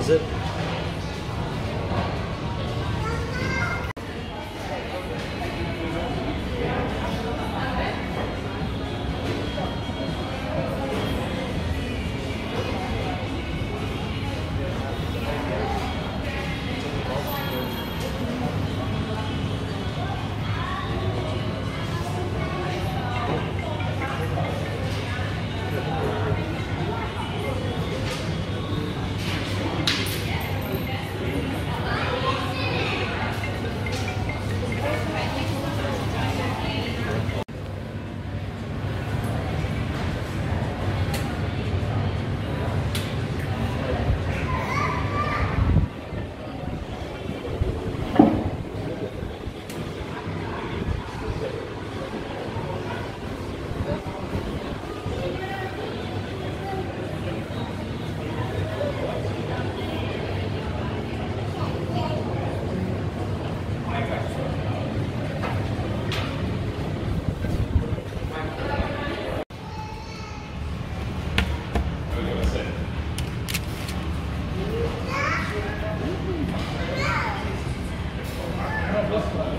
Hazır. Let's go.